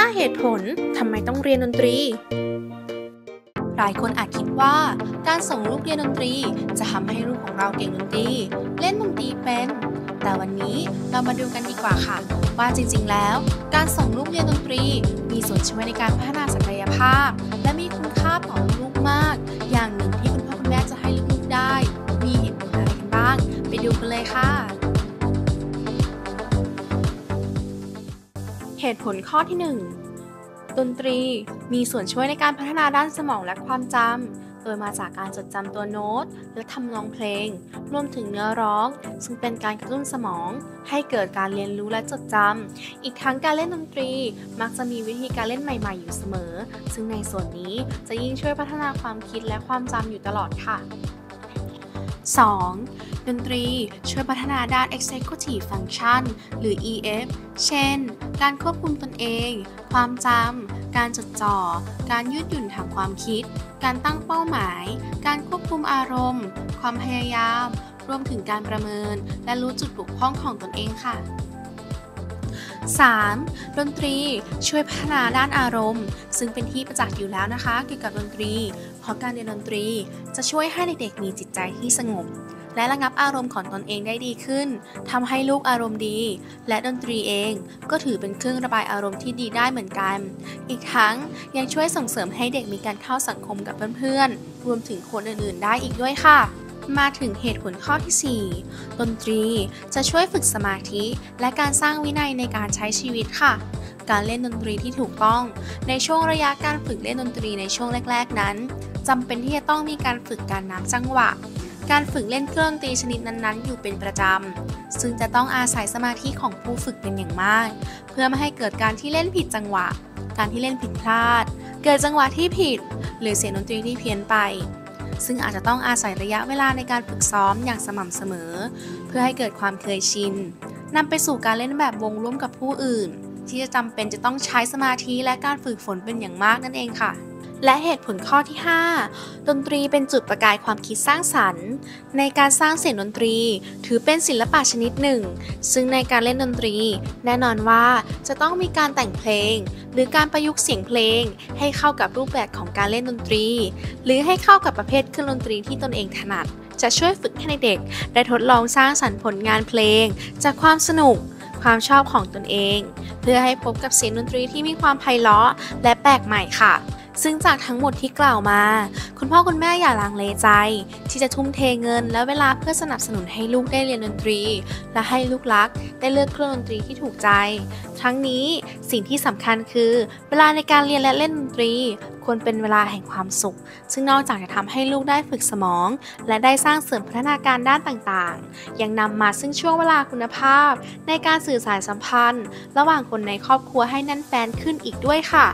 5 เหตุผลทำไมต้องเรียนดนตรี หลายคนอาจคิดว่า การส่งลูกเรียนดนตรีจะทำให้ลูกของเราเก่งดนตรี เล่นดนตรีเป็น แต่วันนี้เรามาดูกันดีกว่าค่ะ ว่าจริงๆแล้ว การส่งลูกเรียนดนตรี มีส่วนช่วยในการพัฒนาศักยภาพ และมีคุณค่าต่อลูกมาก อย่างหนึ่งที่คุณพ่อคุณแม่จะให้ลูกๆได้ มีเหตุผลอะไรกันบ้าง ไปดูกันเลยค่ะ เหตุผลข้อที่ 1 ดนตรีมีส่วนช่วยในการพัฒนาด้านสมองและความจำ โดยมาจากการจดจำตัวโน้ต และทำนองเพลง รวมถึงเนื้อร้อง ซึ่งเป็นการกระตุ้นสมอง ให้เกิดการเรียนรู้และจดจำ อีกทั้งการเล่นดนตรี มักจะมีวิธีการเล่นใหม่ๆอยู่เสมอ ซึ่งในส่วนนี้จะยิ่งช่วยพัฒนาความคิดและความจำอยู่ตลอดค่ะ 2. ดนตรีช่วยพัฒนาด้าน Executive Function หรือ EF เช่น การควบคุมตนเอง ความจำ การจดจ่อ การยืดหยุ่นทางความคิด การตั้งเป้าหมาย การควบคุมอารมณ์ ความพยายาม รวมถึงการประเมิน และรู้จุดบกพร่องของตนเองค่ะ 3. ดนตรีช่วยพัฒนาด้านอารมณ์ ซึ่งเป็นที่ประจักษ์อยู่แล้วนะคะ เกี่ยวกับดนตรี เพราะการเรียนดนตรีจะช่วยให้เด็กๆ มีจิตใจที่สงบ และระงับอารมณ์ของตนเองได้ดีขึ้นทำให้ลูกอารมณ์ดี และดนตรีเองก็ถือเป็นเครื่องระบายอารมณ์ที่ดีได้เหมือนกัน อีกทั้งยังช่วยส่งเสริมให้เด็กมีการเข้าสังคมกับเพื่อนๆรวมถึงคนอื่นๆ ได้อีกด้วยค่ะ มาถึงเหตุผลข้อที่ 4 ดนตรีจะช่วยฝึกสมาธิ และการสร้างวินัยในการใช้ชีวิตค่ะ การเล่นดนตรีที่ถูกต้อง ในช่วงระยะการฝึกเล่นดนตรีในช่วงแรก ๆ นั้นจำเป็นที่จะต้องมีการฝึกการนับจังหวะ การฝึกเล่นเครื่องดนตรีชนิดนั้นๆ อยู่เป็นประจำ ซึ่งจะต้องอาศัยสมาธิของผู้ฝึกเป็นอย่างมาก เพื่อไม่ให้เกิดการที่เล่นผิดจังหวะ การที่เล่นผิดพลาด เกิดจังหวะที่ผิด หรือเสียงดนตรีที่เพี้ยนไป ซึ่งอาจจะต้องอาศัยระยะเวลาในการฝึกซ้อมอย่างสม่ำเสมอ เพื่อให้เกิดความเคยชินนำไปสู่การเล่นแบบวงร่วมกับผู้อื่น ที่จะจำเป็นจะต้องใช้สมาธิและการฝึกฝนเป็นอย่างมากนั่นเองค่ะและเหตุผลข้อที่ 5 ดนตรีเป็นจุดประกายความคิดสร้างสรรค์ ในการสร้างเสียงดนตรีถือเป็นศิลปะชนิดหนึ่ง ซึ่งในการเล่นดนตรี แน่นอนว่าจะต้องมีการแต่งเพลง หรือการประยุกต์เสียงเพลง ให้เข้ากับรูปแบบของการเล่นดนตรี หรือให้เข้ากับประเภทเครื่องดนตรีที่ตนเองถนัด จะช่วยฝึกให้เด็กได้ทดลองสร้างสรรค์ผลงานเพลง จากความสนุก ความชอบของตนเอง เพื่อให้พบกับเสียงดนตรีที่มีความไพเราะและแปลกใหม่ค่ะซึ่งจากทั้งหมดที่กล่าวมา คุณพ่อคุณแม่อย่าลังเลใจ ที่จะทุ่มเทเงิน และเวลาเพื่อสนับสนุนให้ลูกได้เรียนดนตรี และให้ลูกรัก ได้เลือกเครื่องดนตรีที่ถูกใจ ทั้งนี้สิ่งที่สำคัญคือ เวลาในการเรียนและเล่นดนตรี ควรเป็นเวลาแห่งความสุข ซึ่งนอกจากจะทำให้ลูกได้ฝึกสมอง และได้สร้างเสริมพัฒนาการด้านต่างๆ ยังนำมาซึ่งช่วงเวลาคุณภาพ ในการสื่อสารสัมพันธ์ ระหว่างคนในครอบครัวให้แน่นแฟนขึ้นอีกด้วยค่ะ